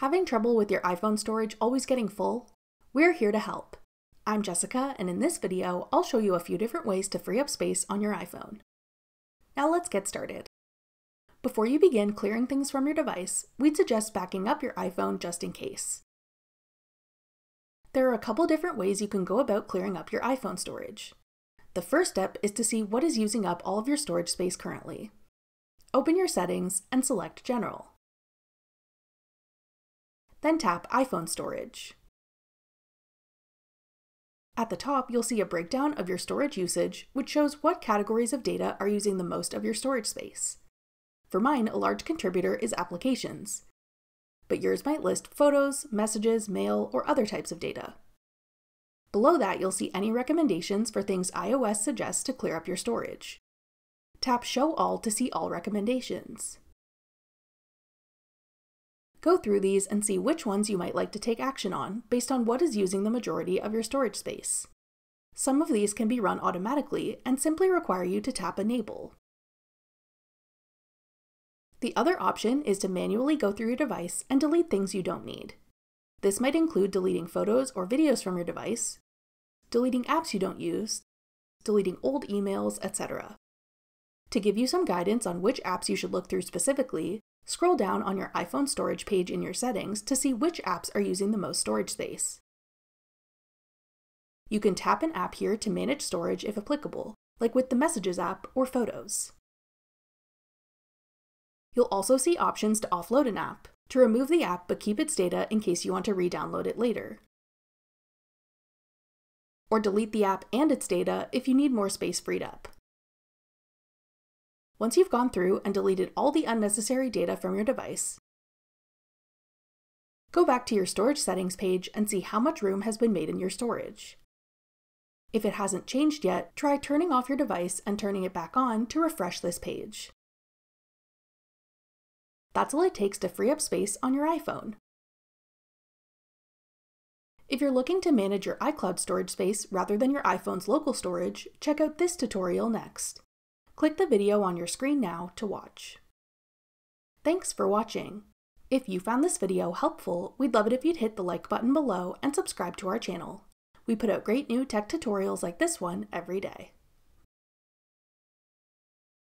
Having trouble with your iPhone storage always getting full? We're here to help. I'm Jessica, and in this video, I'll show you a few different ways to free up space on your iPhone. Now let's get started. Before you begin clearing things from your device, we'd suggest backing up your iPhone just in case. There are a couple different ways you can go about clearing up your iPhone storage. The first step is to see what is using up all of your storage space currently. Open your settings and select General then tap iPhone Storage. At the top, you'll see a breakdown of your storage usage, which shows what categories of data are using the most of your storage space. For mine, a large contributor is applications, but yours might list photos, messages, mail, or other types of data. Below that, you'll see any recommendations for things iOS suggests to clear up your storage. Tap Show All to see all recommendations. Go through these and see which ones you might like to take action on based on what is using the majority of your storage space. Some of these can be run automatically and simply require you to tap Enable. The other option is to manually go through your device and delete things you don't need. This might include deleting photos or videos from your device, deleting apps you don't use, deleting old emails, etc. To give you some guidance on which apps you should look through specifically, Scroll down on your iPhone storage page in your settings to see which apps are using the most storage space. You can tap an app here to manage storage if applicable, like with the Messages app or Photos. You'll also see options to offload an app, to remove the app but keep its data in case you want to re-download it later. Or delete the app and its data if you need more space freed up. Once you've gone through and deleted all the unnecessary data from your device, go back to your storage settings page and see how much room has been made in your storage. If it hasn't changed yet, try turning off your device and turning it back on to refresh this page. That's all it takes to free up space on your iPhone. If you're looking to manage your iCloud storage space rather than your iPhone's local storage, check out this tutorial next. Click the video on your screen now to watch. Thanks for watching. If you found this video helpful, we'd love it if you'd hit the like button below and subscribe to our channel. We put out great new tech tutorials like this one every day.